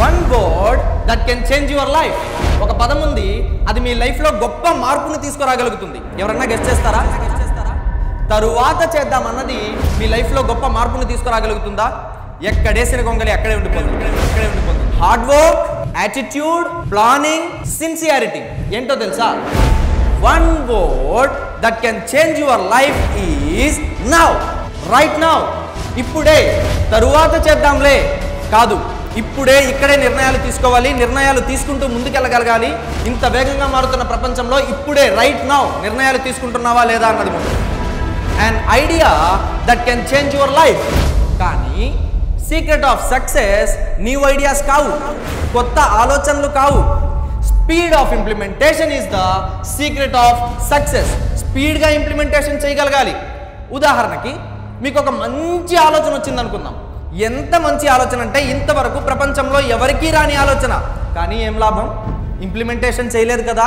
One word that can change your life ఒక పదం ఉంది అది మీ లైఫ్లో గొప్ప మార్పును తీసుకురాగలుగుతుంది. ఎవరన్నా గెస్ట్ చేస్తారా? తరువాత చేద్దామన్నది మీ లైఫ్లో గొప్ప మార్పును తీసుకురాగలుగుతుందా? ఎక్కడేసిన గొంగలి అక్కడే ఉండిపోతుంది అక్కడే ఉండిపోతుంది. Hard work attitude planning sincerity ఏంటో తెలుసా? One word that can change your life is now right now ఇప్పుడే. తరువాత చేద్దాంలే. కాదు. ఇప్పుడే ఇక్కడే నిర్ణయాలు తీసుకోవాలి నిర్ణయాలు తీసుకుంటూ ముందుకెళ్ళగలగాలి. ఇంత వేగంగా మారుతున్న ప్రపంచంలో ఇప్పుడే రైట్ నౌ నిర్ణయాలు తీసుకుంటున్నావా లేదా అన్నది ముఖ్యం and idea that can change your life కానీ secret of success new ideas కావు కొత్త ఆలోచనలు కావు. Speed of implementation is the secret of success స్పీడ్గా ఇంప్లిమెంటేషన్ చేయగలగాలి. ఉదాహరణకి మీకు ఒక మంచి ఆలోచన వచ్చింది అనుకుందాం ఎంత మంచి ఆలోచన అంటే ఇంతవరకు ప్రపంచంలో ఎవరికీ రాని ఆలోచన. కానీ ఏం లాభం? ఇంప్లిమెంటేషన్ చేయలేదు కదా.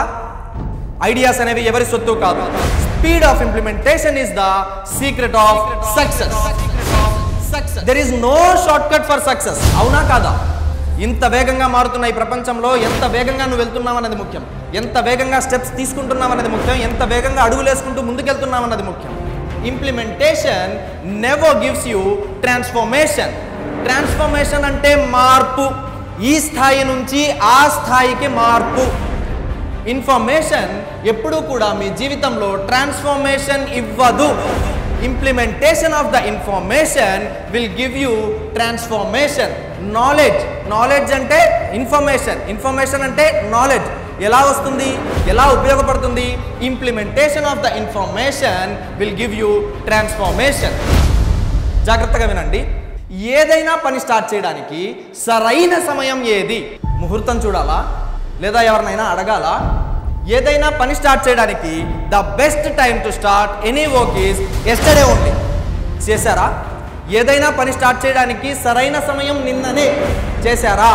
ఐడియాస్ అనేవి ఎవరి సొత్తు కాదు. Speed of implementation is the secret of success there is no short cut for success అవునా కాదా? ఇంత వేగంగా మారుతున్న ఈ ప్రపంచంలో ఎంత వేగంగా నువ్వు వెళ్తున్నావు అన్నది ముఖ్యం. ఎంత వేగంగా స్టెప్స్ తీసుకుంటున్నావు అన్నది ముఖ్యం. ఎంత వేగంగా అడుగులేసుకుంటూ ముందుకెళ్తున్నావు అన్నది ముఖ్యం. Implementation never gives you transformation transformation అంటే మార్పు. ఈ స్థాయి నుంచి ఆ స్థాయికి మార్పు. ఇన్ఫర్మేషన్ ఎప్పుడూ కూడా మీ జీవితంలో ట్రాన్స్ఫర్మేషన్ ఇవ్వదు. Implementation of the information will give you transformation knowledge knowledge అంటే ఇన్ఫర్మేషన్ ఇన్ఫర్మేషన్ అంటే నాలెడ్జ్ ఎలా వస్తుంది ఎలా ఉపయోగపడుతుంది implementation of the information will give you transformation జాగ్రత్తగా వినండి. ఏదైనా పని స్టార్ట్ చేయడానికి సరైన సమయం ఏది? ముహూర్తం చూడాలా? లేదా ఎవరినైనా అడగాలా? ఏదైనా పని స్టార్ట్ చేయడానికి the best time to start any work is yesterday only చేశారా? ఏదైనా పని స్టార్ట్ చేయడానికి సరైన సమయం నిన్ననే. చేశారా?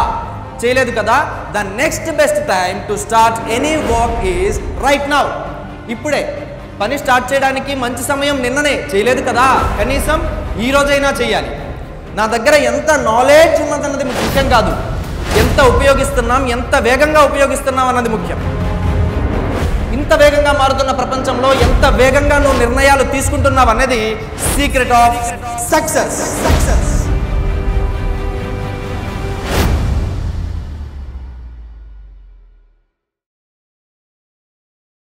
చేయలేదు కదా the next best time to start any work is right now ఇప్పుడే పని స్టార్ట్ చేయడానికి మంచి సమయం నిన్ననే చేయలేదు కదా కనీసం ఈ రోజైనా చేయాలి. నా దగ్గర ఎంత నాలెడ్జ్ ఉన్నదన్నది ముఖ్యం కాదు. ఎంత ఉపయోగిస్తున్నాం ఎంత వేగంగా ఉపయోగిస్తున్నాం అన్నది ముఖ్యం. ఇంత వేగంగా మారుతున్న ప్రపంచంలో ఎంత వేగంగా నువ్వు నిర్ణయాలు తీసుకుంటున్నావు అనేది సీక్రెట్ ఆఫ్ సక్సెస్ సక్సెస్